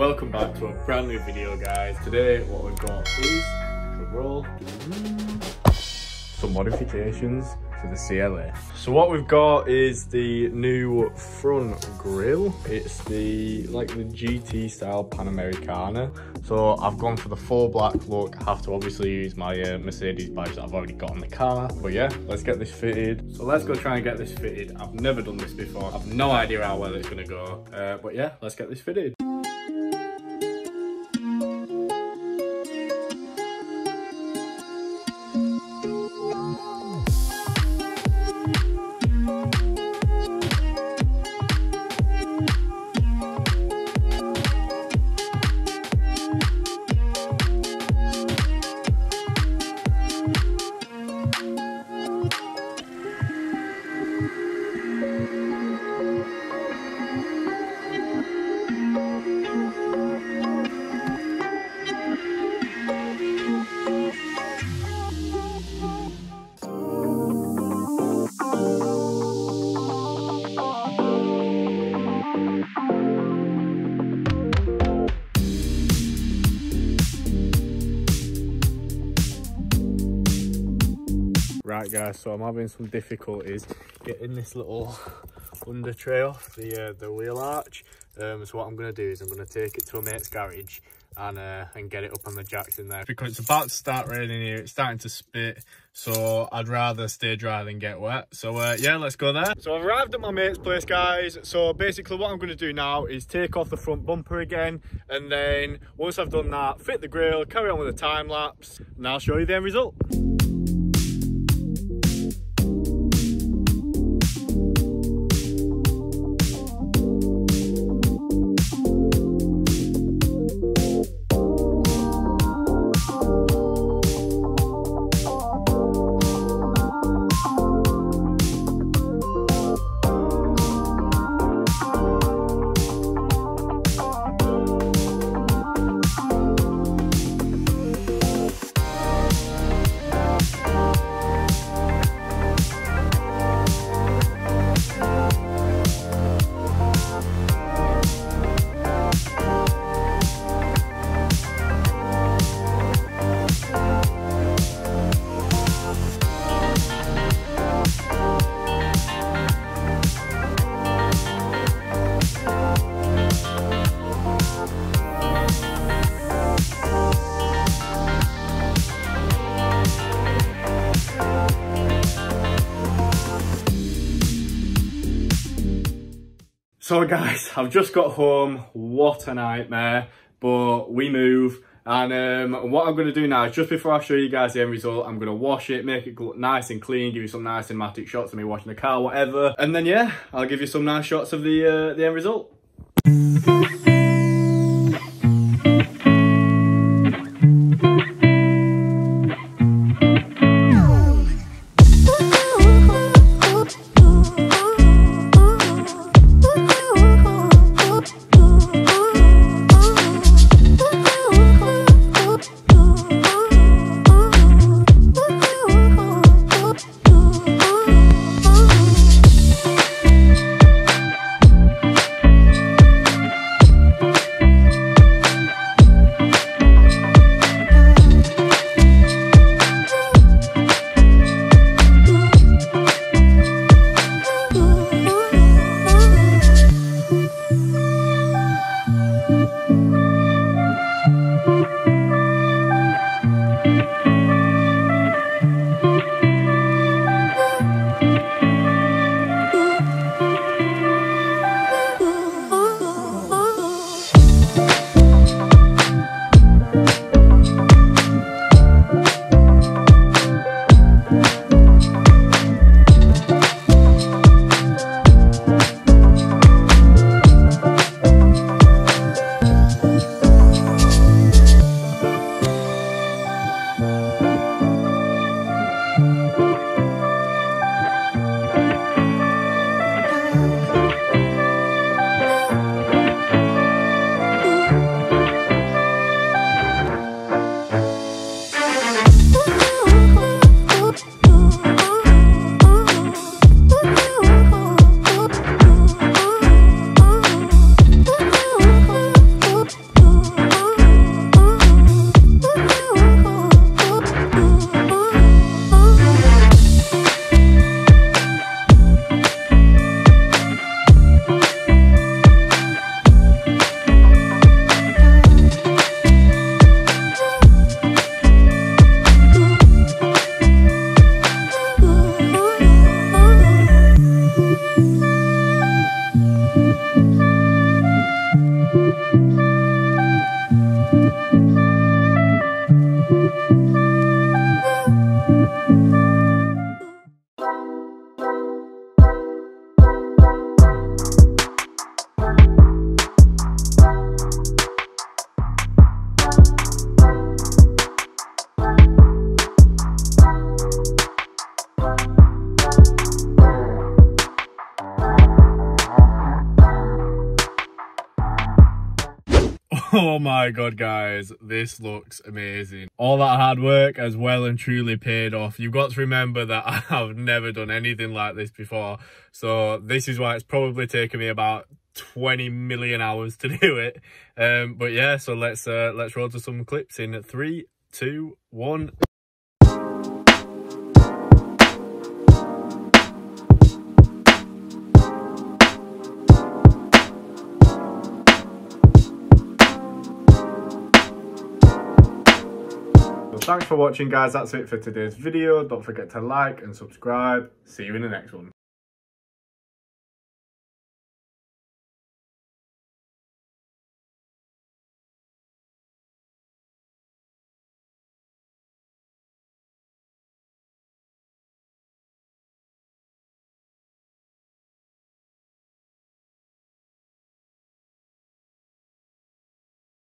welcome back to a brand new video guys. Today what we've got is, roll, some modifications to the CLA. So what we've got is the new front grille. It's the like the GT style Panamericana. So I've gone for the full black look. I have to obviously use my uh, Mercedes badge that I've already got on the car. But yeah, let's get this fitted. So let's go try and get this fitted. I've never done this before. I've no idea how well it's gonna go. Uh, but yeah, let's get this fitted. Right guys, so I'm having some difficulties getting this little under tray off the uh, the wheel arch. Um, so what I'm going to do is I'm going to take it to a mate's garage and uh, and get it up on the jacks in there. Because it's about to start raining here, it's starting to spit, so I'd rather stay dry than get wet. So uh, yeah, let's go there. So I've arrived at my mate's place guys. So basically what I'm going to do now is take off the front bumper again and then once I've done that, fit the grill carry on with the time lapse and I'll show you the end result. So guys, I've just got home. What a nightmare, but we move. And um, what I'm going to do now is just before I show you guys the end result, I'm going to wash it, make it look nice and clean, give you some nice cinematic shots of me washing the car, whatever. And then yeah, I'll give you some nice shots of the, uh, the end result. Ooh. Oh my god, guys, this looks amazing. All that hard work has well and truly paid off. You've got to remember that I've never done anything like this before. So this is why it's probably taken me about 20 million hours to do it. Um, but yeah, so let's uh, let's roll to some clips in three, two, one. Thanks for watching guys. That's it for today's video. Don't forget to like and subscribe. See you in the next one